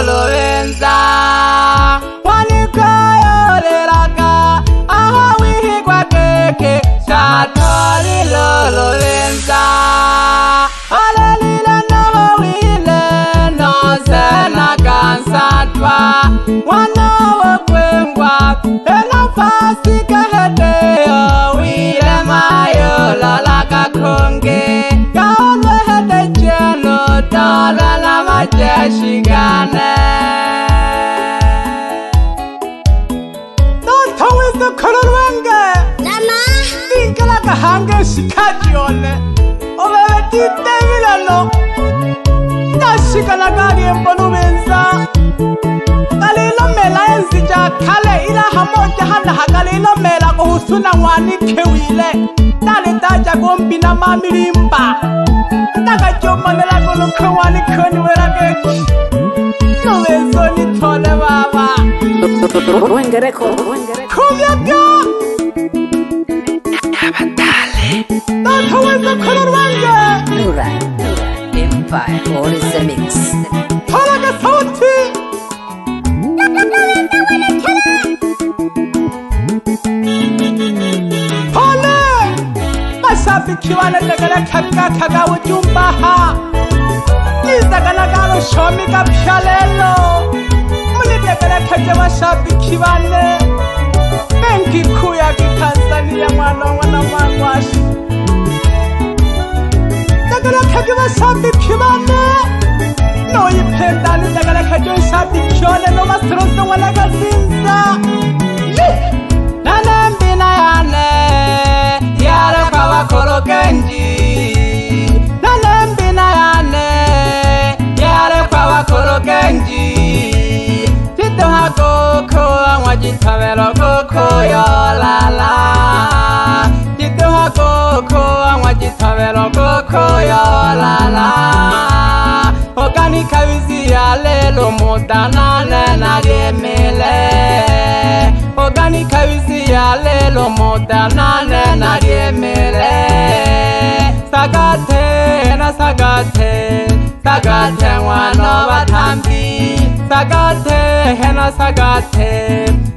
olovenza wanikayolelaka ahawihikwakeke katoli lolovenza alalila navawile noze nakansatwa wana wokwengwa enafasika heteyo wile mayolalaka khongeni swingane nothongwisi khulu lwenge nama tinkalakahange xikhati yone u veve titevilelo ta xikanakani empanuvenza kaliilomela enzi ja khale ilahamoja handaha kaliilomela ku husuna n'wani khewile ta ni ta ja kumbina mamilimba daga joma nela kono kwa ni kono wera kesi. Nove zoni thole baba. Wengereko. Kugeka. Abandale. Nato wenza kono rwange. Nura. Empire. Olisemix. Thole. šivalelekele tlhabika tlhaka botumpaga izakalakalo šomi ka pšhalelo moletekele tlhatle ba šapi khibane benkikhu ya ke khansane ya ngwanangwana mangwaši tekele tlhake ba šapi khibane no ipheta letekele tlhatle ba šapi tšhone no ba seron sengwela ka sinsa ditshabelo koko yo lala ditoga koko angwa ditshabelo koko yo lala o kani khabisi ya lelo modanane na gemele o kani khabisi ya lelo modanane na gemele sakathe na sakathe sakathe ngwana wa thambi sakathe hena sakathe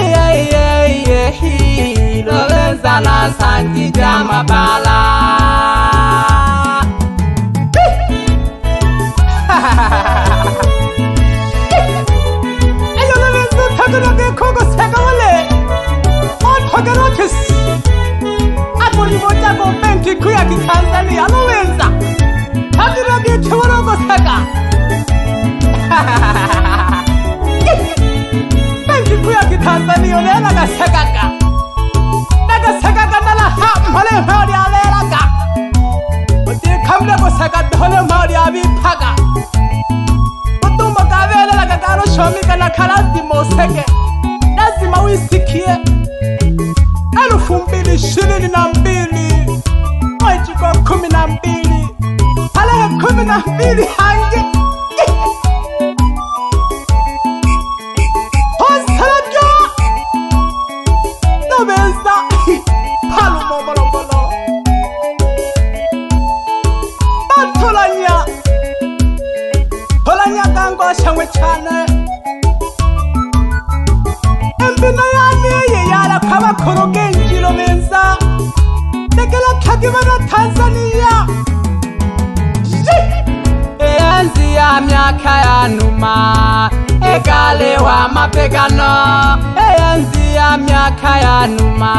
iyeyeyehi novenzala santi bala. shomika na Karadi Mosege, lazima uisikie. Elfu mbili ishirini na mbili mwezi kumi na mbili tarehe kumi na mbili hange ye yala kha va khoroke ncilo mensa tekela tlhati va na tanzaniya eya ndzi ya myakha ya numa eka le wa mapekano eya ndzi ya myakha ya numa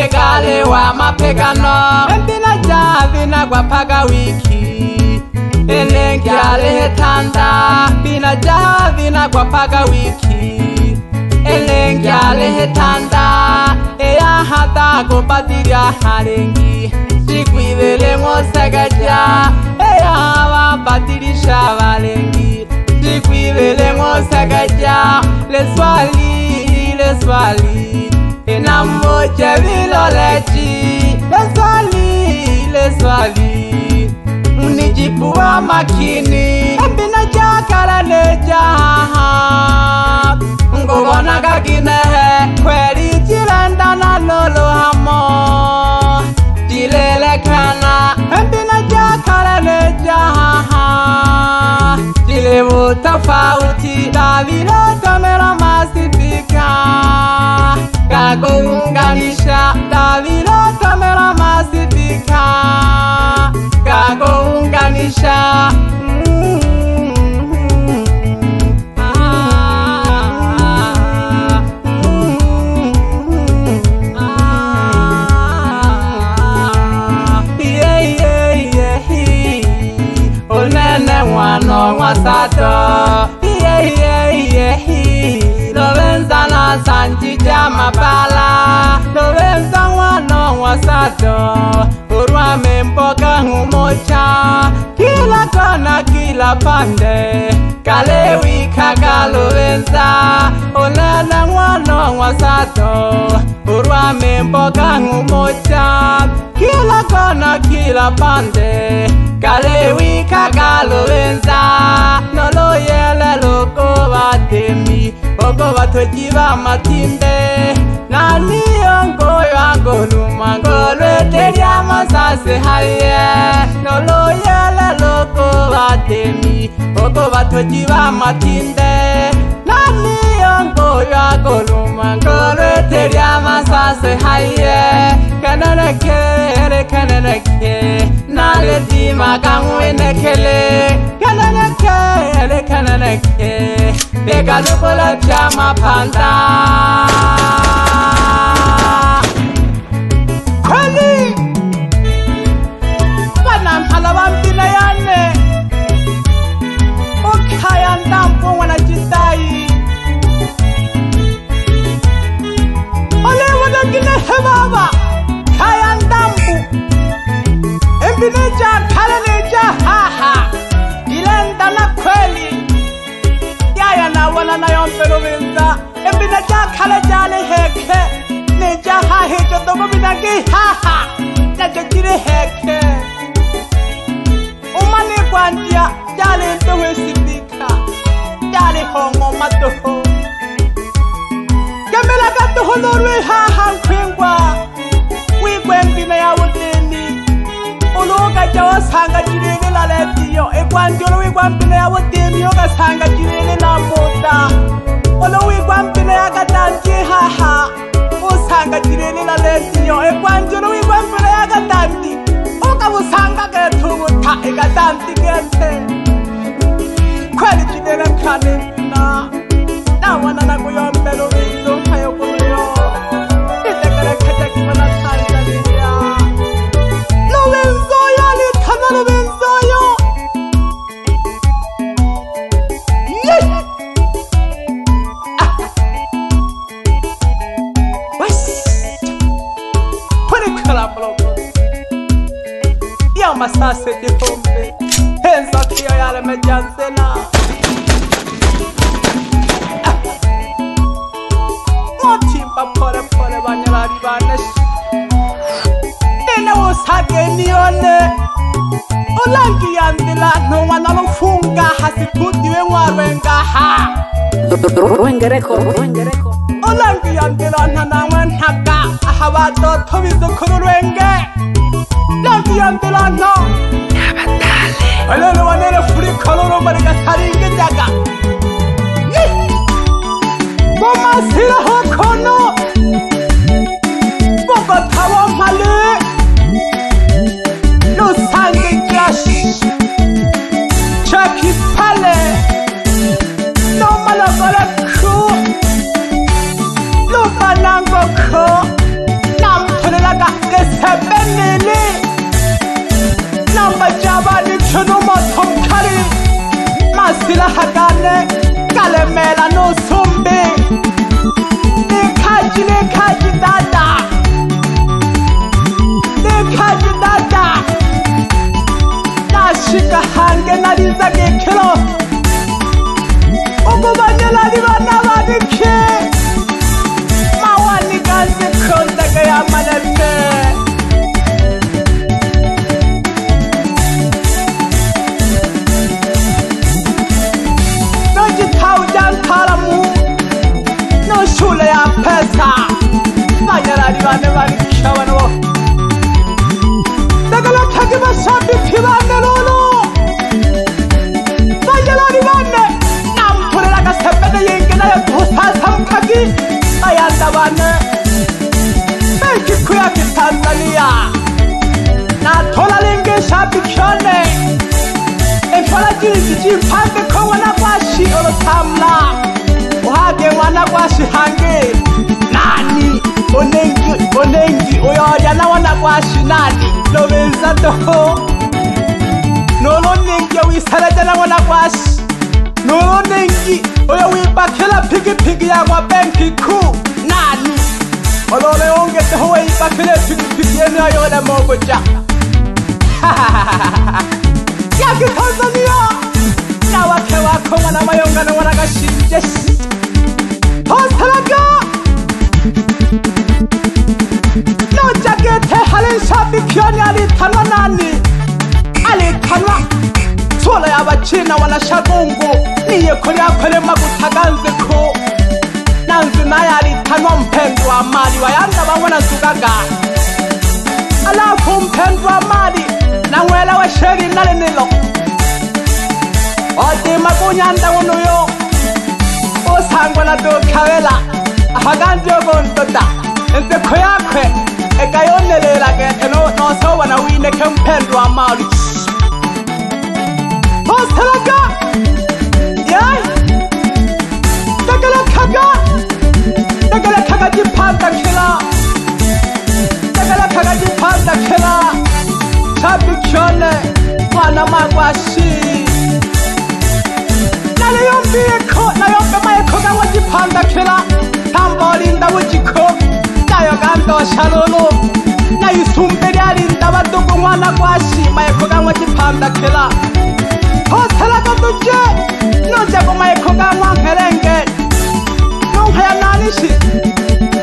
eka le wa mapekano endina javi na kwaphaka wiki enengi ya lehe thanda mina javi na kwaphaka wiki alehetanda eyahata kupatiria halengi sikwivele ng'osakaja eyahawapatirisha valengi sikwivele ng'osakaja leswali leswali enamvocha vilolechi leswali leswali mnijibu makini embina sala nejaha ngubona kakinehe kweli tilandana noluhamo tilelekana embina jakala nejaha tilebutofauti davilotomela masipika kakounganisha davilotomela masipika kakounganisha mm -hmm. ya mabala lobenza ngwana wa sato borwa memboka ngumotsha kila kona kila pande kale wikhaka lobenza olala ngwana wa sato borwa memboka ngumotsha kila kona kila pande kale wikhaka lobenza noloyele lokobatemi bogo batotiba amatimbe naniyo ngoyoangoluma ngolweteria masase haye noloyele loko batemi bogo batotiba amatimbe naniyo ngoyoangoluma ngolweteria masase haye keneneke ere keneneke naletimakamwenekele keneneke ere keneneke bekalokola jama phandla wa mbilu ya vutimi yo ka tshanga tivile namuta u lowi kwa mbilu ya ka tanti haha u tshanga tivile na lesiyo ekwanti lowi kwa mbilu ya ka tanti u ka vutshanga ke thuvutha eka tanti kete khweli tivile mkhalenina na wana na ku yombelo mulangi ya ndila no wana lo funga ha sikuti we wa renga ha Wenge reko, wenge reko Mulangi ya ndila na na wenha ka Aha wa to tobi zo kuru wenge Mulangi ya ndila no Nabatale Alele wanele furi kolono marika sari inge jaga Mama sila hakono Mama sila hakono xitshwambi khongo na kwaxi olo tshamla uhake wana kwa xihange nani onengi onengi uyoya na wana kwa xi nani lovenza toho nolo nengi uyisalete na wana kwa xi nolo nengi uyo uyibakhela phikiphiki ya kwa benki ku nani olole ongeteho weyibakhele phikiphiki yenu ya yona mogo ja yakikhozaniya nawakhe wakho mwana wayongana wanakashinje phoselaka nojakethe halishapikyoni alithanwa nani alithanwa tsula ya vachina wana xakungu ni yekhonyakhwele makuthaka nziku na ndzinaya alithanwa mphendo wa mali wayandza van'wana zukaka alafu mphendo wa mali na n'wela wa xevi na le nilo otima ku nyandla wunuyo u tshangwela to tlhavela hakantiyokontota ntikhoyakhwe eka yo nelela ke eno nose wo vona wine khe mphendlo wa mali oselaka yai tekelekhaka tekelekhaka tiphanta khilao happy chole mwana mangwashi nale yombi ekho na yombe ma ekho ka wati phanda khela tambo linda wati kho ta yo kanto shalolo na yisumbe ya linda batoko mwana kwashi ma ekho ka wati phanda khela ho thala ka tuje no tsebo ma ekho ka mwangelenge no khaya nani shi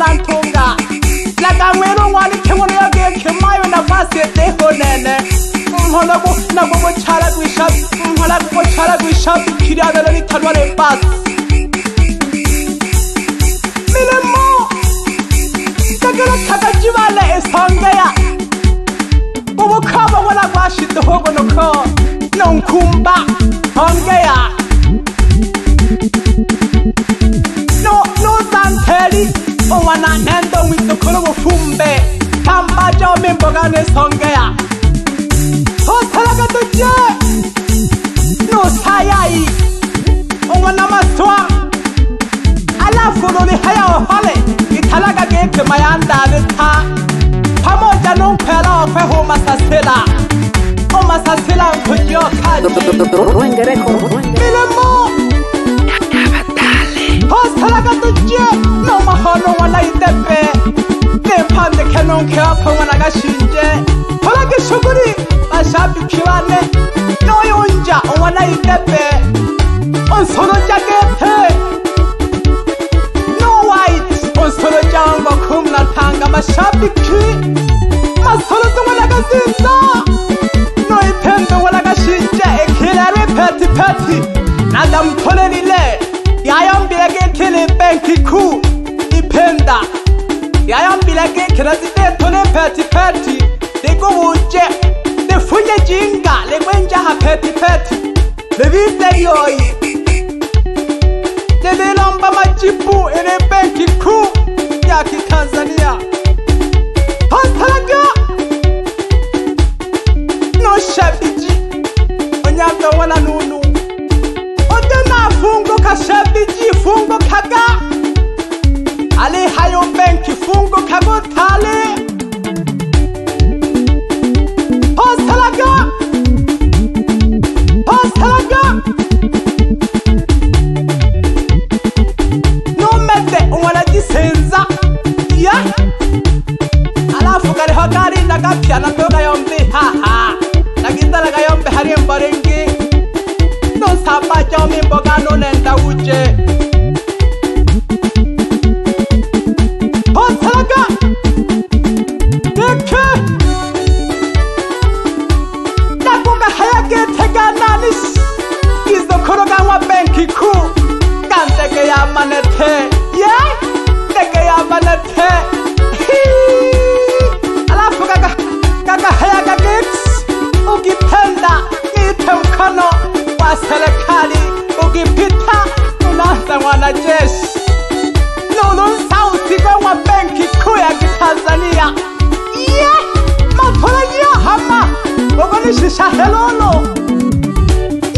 lantunga lakan'wini un'wana khen'wana ya kuye khimayo na vasete honene mholaku na ku vochala kuixapi mholaku vochala kuixapi khiriyanelo ri thalwa le pasi ntšhibane yo yontša o ngwana itepe o ntshoro tša kephe no white o ntshoro tša makhumnathanga mashapiki masholotse ngwana ka sisa no iphembe ngwana ka šintše e khilare phetiphethi nata mpholelile yayombile ke thile bankiku iphenda yayombile ke khilasitetho le phetiphethi phethi phethi lebise yoyi tedelamba majipu enepenki kru yaki tanzania ukiphenda iphe ukhono waselekhali ukiphitha unazangwana jesu nonomsawuthi kwengwabenki khuya kitanzaniya ye mathola yahama ngokwelishishahelolo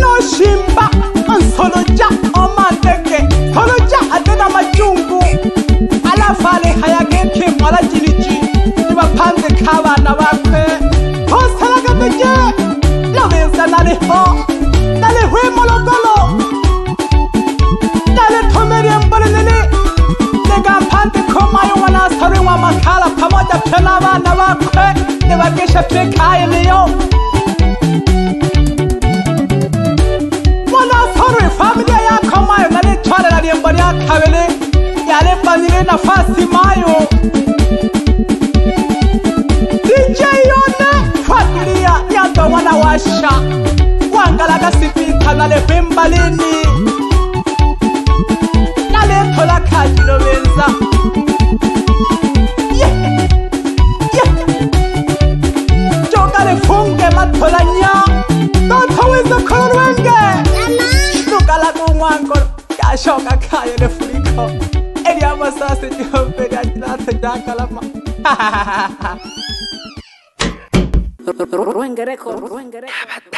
noshimba ansoloja omandenge tholoja atena majungu alafale hayagekhimwalajiniji ibaphanze khabana that color. Ruengere, ruengere.